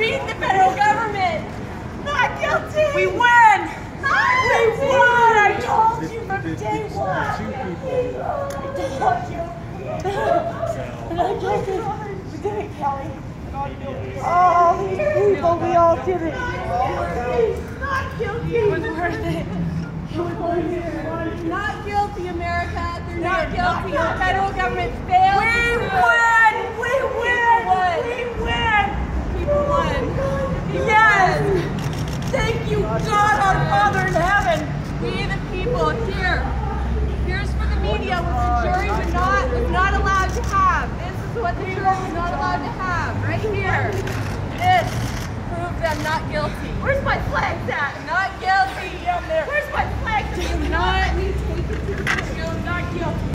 beat the federal government. Not guilty. We win. Not guilty. We won. I told you from day one. I told you. and I guess we did it, Kelly. All oh, these people, we all did it. Not guilty. It was worth it. It was worth it. Not guilty, America. They're not guilty. The federal government failed. Thank you, God, our Father in heaven! We the people here. Here's for the media what the jury would not was not allowed to have. This is what the jury was not allowed to have. Right here. This proved them not guilty. Where's my flags at? Not guilty. Down there. Where's my